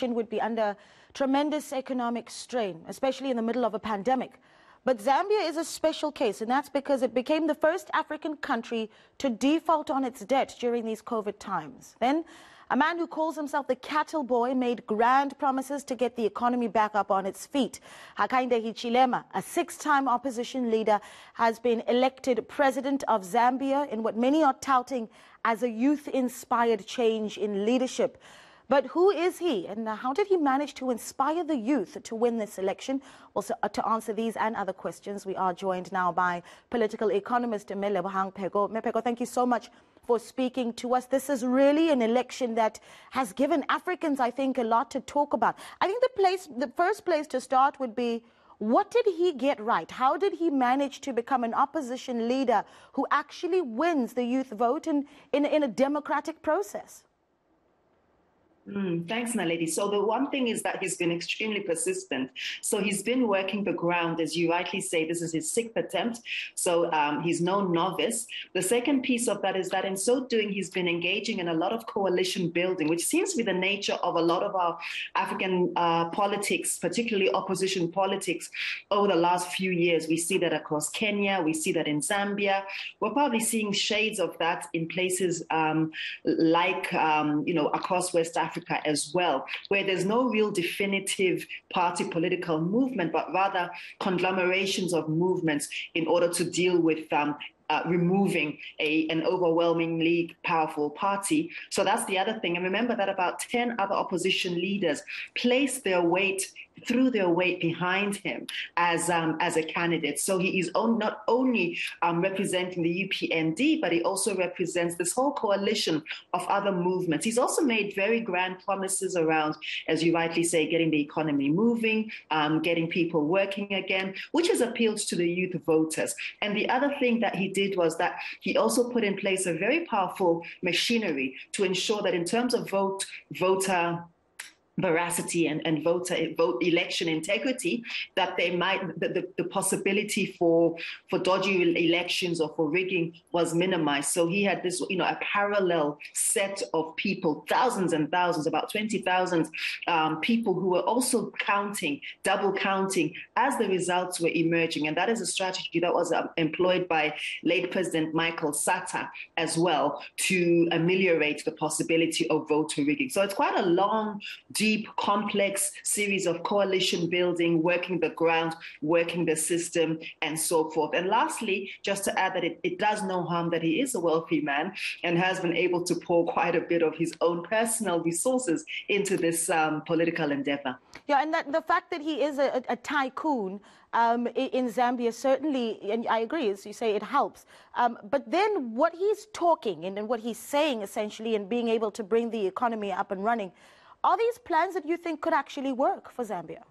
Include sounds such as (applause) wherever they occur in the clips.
nation would be under tremendous economic strain, especially in the middle of a pandemic. But Zambia is a special case, and that's because it became the first African country to default on its debt during these COVID times. Then, a man who calls himself the cattle boy made grand promises to get the economy back up on its feet. Hakainde Hichilema, a six-time opposition leader, has been elected president of Zambia in what many are touting as a youth-inspired change in leadership. But who is he and how did he manage to inspire the youth to win this election? Also, uh, to answer these and other questions, we are joined now by political economist Melebohang Pheko. Mepeko, thank you so much for speaking to us. This is really an election that has given Africans, I think, a lot to talk about. I think the place, the first place to start would be what did he get right? How did he manage to become an opposition leader who actually wins the youth vote in, in, in a democratic process? Mm, thanks, my lady. So the one thing is that he's been extremely persistent. So he's been working the ground, as you rightly say. This is his sixth attempt. So um, he's no novice. The second piece of that is that in so doing, he's been engaging in a lot of coalition building, which seems to be the nature of a lot of our African uh, politics, particularly opposition politics, over the last few years. We see that across Kenya. We see that in Zambia. We're probably seeing shades of that in places um, like, um, you know, across West Africa Africa as well, where there's no real definitive party political movement, but rather conglomerations of movements in order to deal with um, uh, removing a, an overwhelmingly powerful party. So that's the other thing. And remember that about 10 other opposition leaders placed their weight threw their weight behind him as um, as a candidate. So he is on, not only um, representing the UPND, but he also represents this whole coalition of other movements. He's also made very grand promises around, as you rightly say, getting the economy moving, um, getting people working again, which has appealed to the youth voters. And the other thing that he did was that he also put in place a very powerful machinery to ensure that in terms of vote voter veracity and, and voter vote election integrity that they might the, the, the, possibility for for dodgy elections or for rigging was minimized. So he had this you know a parallel set of people thousands and thousands about 20,000 um, people who were also counting double counting as the results were emerging. And that is a strategy that was uh, employed by late president Michael Sata as well to ameliorate the possibility of voter rigging. So it's quite a long deep deep, complex series of coalition building, working the ground, working the system, and so forth. And lastly, just to add that it, it does no harm that he is a wealthy man and has been able to pour quite a bit of his own personal resources into this um, political endeavor. Yeah, and that, the fact that he is a, a tycoon um, in Zambia certainly, and I agree, as you say, it helps. Um, but then what he's talking and, and what he's saying essentially and being able to bring the economy up and running, are these plans that you think could actually work for Zambia?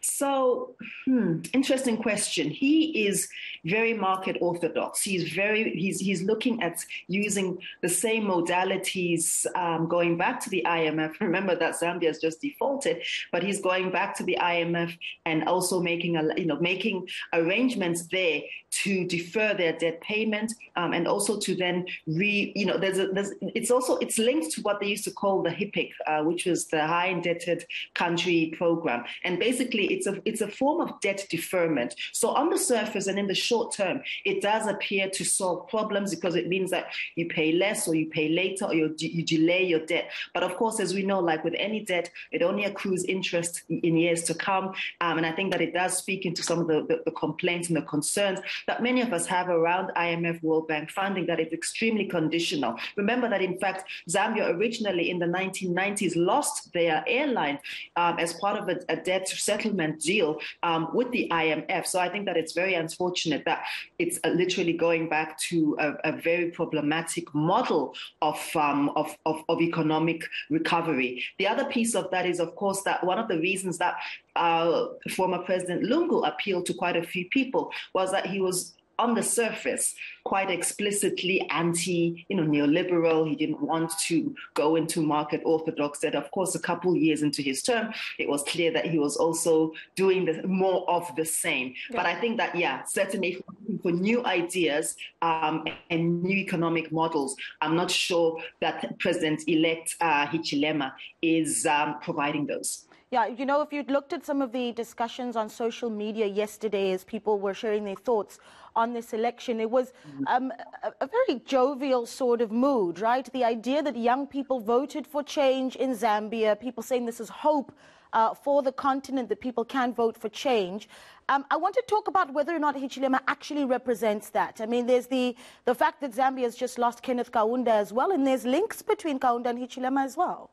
So, hmm, interesting question. He is very market orthodox. He's very he's he's looking at using the same modalities um, going back to the IMF. (laughs) Remember that Zambia has just defaulted, but he's going back to the IMF and also making a you know making arrangements there to defer their debt payment um, and also to then re you know there's a, there's it's also it's linked to what they used to call the HIPC, uh, which was the high indebted country program, and basically it's a it's a form of debt deferment. So on the surface and in the short term, it does appear to solve problems because it means that you pay less or you pay later or you, you delay your debt. But of course, as we know, like with any debt, it only accrues interest in years to come. Um, and I think that it does speak into some of the, the, the complaints and the concerns that many of us have around IMF World Bank funding that is extremely conditional. Remember that in fact, Zambia originally in the 1990s lost their airline um, as part of a, a debt settlement deal um, with the IMF. So I think that it's very unfortunate that it's uh, literally going back to a, a very problematic model of, um, of, of, of economic recovery. The other piece of that is, of course, that one of the reasons that uh, former President Lungu appealed to quite a few people was that he was on the surface quite explicitly anti, you know, neoliberal. He didn't want to go into market orthodox. That, of course, a couple years into his term, it was clear that he was also doing the, more of the same. Yeah. But I think that, yeah, certainly for new ideas um, and new economic models, I'm not sure that President-elect uh, Hichilema is um, providing those. Yeah, you know, if you'd looked at some of the discussions on social media yesterday as people were sharing their thoughts on this election, it was um, a, a, very jovial sort of mood, right? The idea that young people voted for change in Zambia, people saying this is hope uh, for the continent, that people can vote for change. Um, I want to talk about whether or not Hichilema actually represents that. I mean, there's the, the fact that Zambia has just lost Kenneth Kaunda as well, and there's links between Kaunda and Hichilema as well.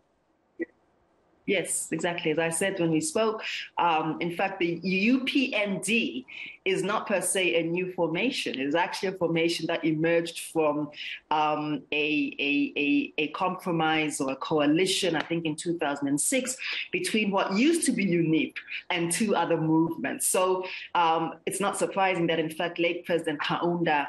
Yes, exactly. As I said when we spoke, um, in fact, the UPND is not per se a new formation. It is actually a formation that emerged from um, a, a, a, a, compromise or a coalition, I think in 2006, between what used to be UNIP and two other movements. So um, it's not surprising that, in fact, late President Kaunda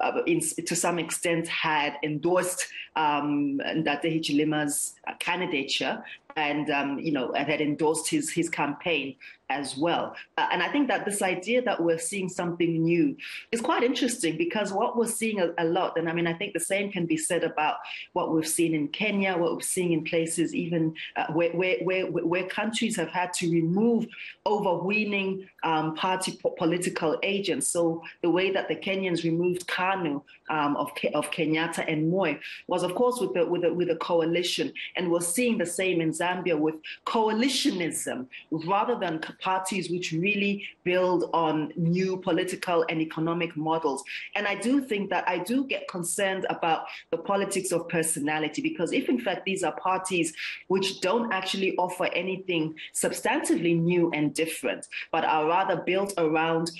uh, in, to some extent had endorsed um, Ndate candidature and um, you know had endorsed his his campaign as well. Uh, and I think that this idea that we're seeing something new is quite interesting because what we're seeing a, a, lot, and I mean, I think the same can be said about what we've seen in Kenya, what we're seeing in places even uh, where, where, where, where, countries have had to remove overweening um, party po- political agents. So the way that the Kenyans removed KANU um, of, of Kenyatta and Moi was, of course, with, the, with, a, with a coalition. And we're seeing the same in Zambia with coalitionism rather than parties which really build on new political and economic models. And I do think that I do get concerned about the politics of personality because if in fact these are parties which don't actually offer anything substantively new and different, but are rather built around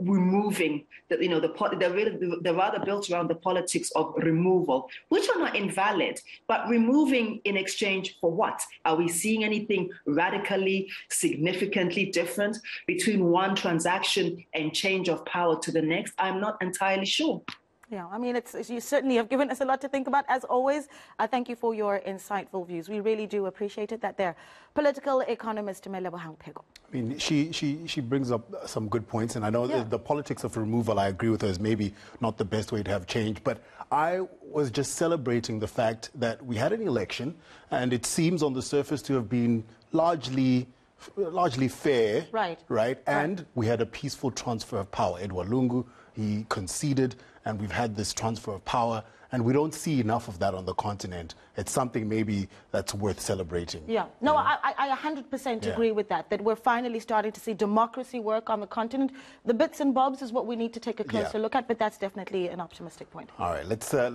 removing the, you know, the, they're rather built around the politics of removal, which are not invalid, but removing in exchange for what? Are we seeing anything radically significantly different between one transaction and change of power to the next? I'm not entirely sure. Yeah, I mean, it's, you certainly have given us a lot to think about. As always, I thank you for your insightful views. We really do appreciate it that there. Political economist Melebohang Pheko. I mean, she, she, she brings up some good points, and I know yeah. the, the politics of removal, I agree with her, is maybe not the best way to have change. But I was just celebrating the fact that we had an election, and it seems on the surface to have been largely largely fair. Right. Right. And right. we had a peaceful transfer of power. Edgar Lungu, he conceded, and we've had this transfer of power. And we don't see enough of that on the continent. It's something maybe that's worth celebrating. Yeah. No, I, I 100% yeah. agree with that, that we're finally starting to see democracy work on the continent. The bits and bobs is what we need to take a closer yeah. look at, but that's definitely an optimistic point. All right. Let's. Uh,